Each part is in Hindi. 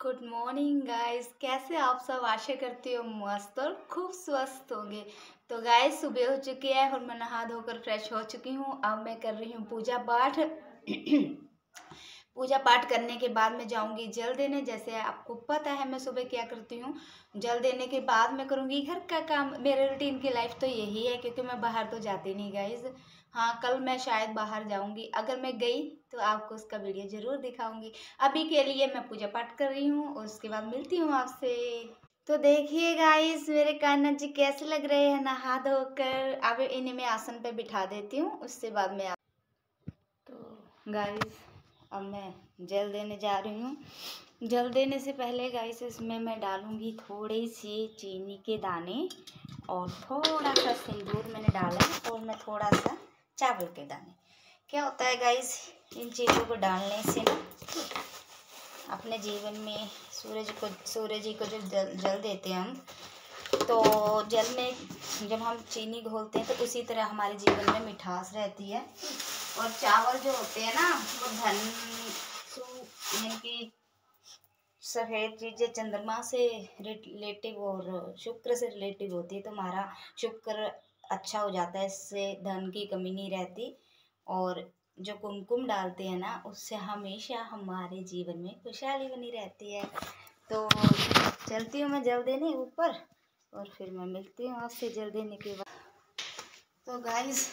गुड मॉर्निंग गाइस कैसे आप सब? आशा करती हो मस्त और खूब स्वस्थ होंगे। तो गाइस सुबह हो चुकी है और मैं नहा धोकर फ्रेश हो चुकी हूँ। अब मैं कर रही हूँ पूजा पाठ। पूजा पाठ करने के बाद मैं जाऊँगी जल देने, जैसे आपको पता है मैं सुबह क्या करती हूँ। जल देने के बाद मैं करूँगी घर का काम। मेरे रूटीन की लाइफ तो यही है, क्योंकि मैं बाहर तो जाती नहीं गाइज़ हाँ कल मैं शायद बाहर जाऊँगी। अगर मैं गई तो आपको उसका वीडियो ज़रूर दिखाऊँगी। अभी के लिए मैं पूजा पाठ कर रही हूँ, और उसके बाद मिलती हूँ आपसे। तो देखिए गाइस मेरे कान्हा जी कैसे लग रहे हैं? नहा धोकर। अब इन्हें मैं आसन पे बिठा देती हूँ उसके बाद में मैं तो गाइस अब मैं जल देने जा रही हूँ। जल देने से पहले गाइस इसमें मैं डालूँगी थोड़ी सी चीनी के दाने और थोड़ा सा सिंदूर मैंने डाला है और मैं थोड़ा सा चावल के दाने। क्या होता है गाइस इन चीज़ों को डालने से ना, अपने जीवन में सूरज को, सूरज जी को जब जल जल देते हैं हम तो जल में जब हम चीनी घोलते हैं तो उसी तरह हमारे जीवन में मिठास रहती है। और चावल जो होते हैं ना, वो धन यानी कि सफ़ेद चीज़ें चंद्रमा से रिलेटिव और शुक्र से रिलेटिव होती है तो हमारा शुक्र अच्छा हो जाता है, इससे धन की कमी नहीं रहती। और जो कुमकुम डालते हैं ना, उससे हमेशा हमारे जीवन में खुशहाली बनी रहती है। तो चलती हूँ मैं जल देने ऊपर, और फिर मैं मिलती हूँ आपसे जल देने के बाद तो गाइस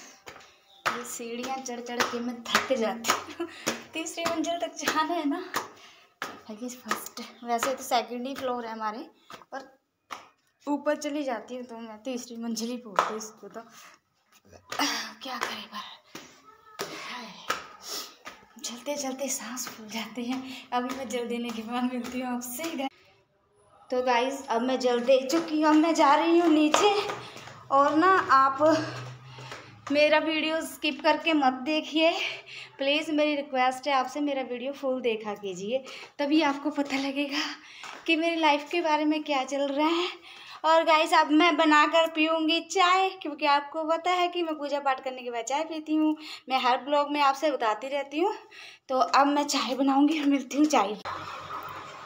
ये सीढ़ियाँ चढ़ चढ़ के मैं थक जाती हूँ। तीसरी मंजिल तक जाना है ना? फ़र्स्ट वैसे तो सेकंड ही फ्लोर है हमारे, पर ऊपर चली जाती हूँ तो मैं तीसरी मंजिल ही बोलती हूँ इसको तो। क्या करें पर? चलते चलते सांस फूल जाते हैं। अभी मैं जल देने के बाद मिलती हूँ आपसे तो गाइस अब मैं जल दे चुकी हूँ अब मैं जा रही हूँ नीचे, और ना आप मेरा वीडियो स्किप करके मत देखिए। प्लीज़, मेरी रिक्वेस्ट है, आपसे मेरा वीडियो फुल देखा कीजिए। तभी आपको पता लगेगा कि मेरी लाइफ के बारे में क्या चल रहा है। और गाइस अब मैं बनाकर पीऊँगी चाय, क्योंकि आपको पता है कि मैं पूजा पाठ करने के बाद चाय पीती हूँ। मैं हर ब्लॉग में आपसे बताती रहती हूँ। तो अब मैं चाय बनाऊँगी और मिलती हूँ चाय।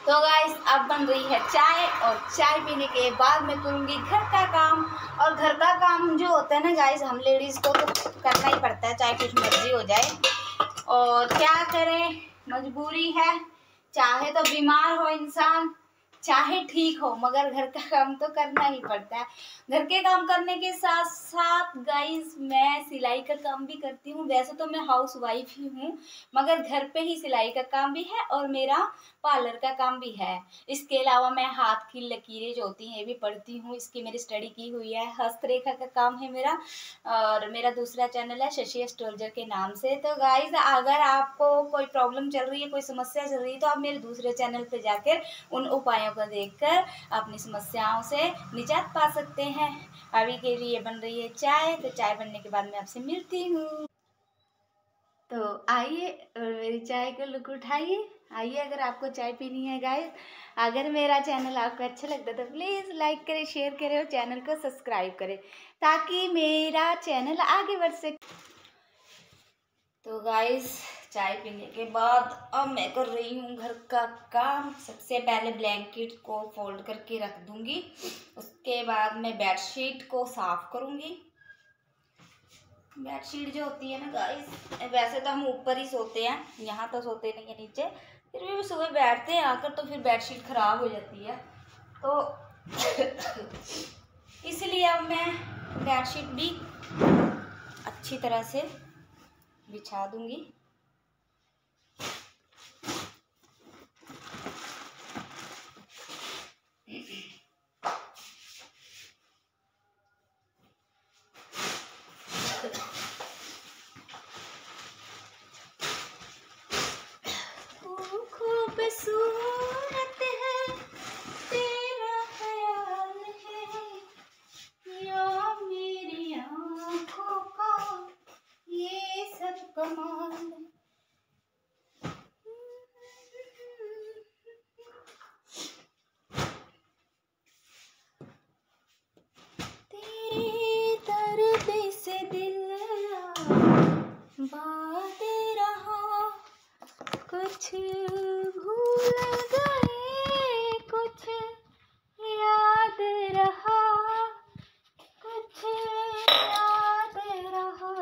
तो गाइस अब बन रही है चाय और चाय पीने के बाद मैं करूँगी घर का काम। और घर का काम जो होता है ना गाइस हम लेडीज़ को तो करना ही पड़ता है, चाहे कुछ मर्ज़ी हो जाए। और क्या करें? मजबूरी है। चाहे तो बीमार हो इंसान। चाहे ठीक हो, मगर घर का काम तो करना ही पड़ता है। घर के काम करने के साथ साथ गाइस मैं सिलाई का काम भी करती हूँ। वैसे तो मैं हाउस वाइफ ही हूँ, मगर घर पे ही सिलाई का काम भी है और मेरा पार्लर का काम भी है। इसके अलावा मैं हाथ की लकीरें जो होती हैं, ये भी पढ़ती हूँ। इसकी मेरी स्टडी की हुई है। हस्तरेखा का काम है मेरा और मेरा दूसरा चैनल है शशि एस्ट्रोलजर के नाम से। तो गाइज़ अगर आपको कोई प्रॉब्लम चल रही है, कोई समस्या चल रही है तो आप मेरे दूसरे चैनल पर जाकर उन उपायों को देखकर अपनी समस्याओं से निजात पा सकते हैं। अभी के लिए बन रही है चाय। तो चाय बनने के बाद मैं आपसे मिलती हूँ। तो आइए और मेरी चाय को लुक उठाइए। आइए, अगर आपको चाय पीनी है गाइस अगर मेरा चैनल आपको अच्छा लगता है तो प्लीज़ लाइक करें शेयर करें और चैनल को सब्सक्राइब करें, ताकि मेरा चैनल आगे बढ़ सके। तो गाइस चाय पीने के बाद अब मैं कर रही हूँ घर का काम। सबसे पहले ब्लैंकेट को फोल्ड करके रख दूँगी। उसके बाद मैं बेडशीट को साफ़ करूँगी। बेडशीट जो होती है ना गाइस वैसे तो हम ऊपर ही सोते हैं, यहाँ तो सोते नहीं है नीचे। फिर भी सुबह बैठते हैं, आकर तो फिर बेडशीट ख़राब हो जाती है। तो इसलिए अब मैं बेडशीट भी अच्छी तरह से बिछा दूँगी। कुछ भूल गए, कुछ याद रहा, कुछ याद रहा।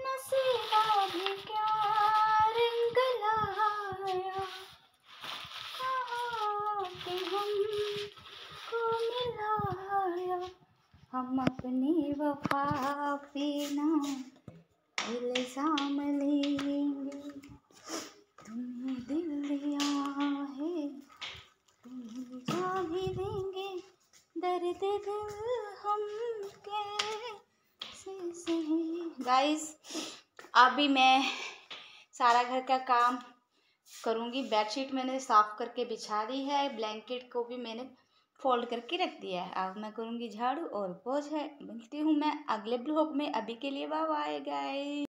नसीबा भी क्या रंग लाया कहाँ के मिलाया हम अपनी वफा पे इल्ज़ाम लेंगे तुम्हें दिल दिया है, तुम्हें जा भी देंगे। दर्द दिल हम कैसे सही गाइस अभी मैं सारा घर का काम करूँगी। बेडशीट मैंने साफ़ करके बिछा दी है। ब्लैंकेट को भी मैंने फोल्ड करके रख दिया है। अब मैं करूँगी झाड़ू और पोछ है। मिलती हूँ मैं अगले ब्लॉग में। अभी के लिए बाय बाय गाइस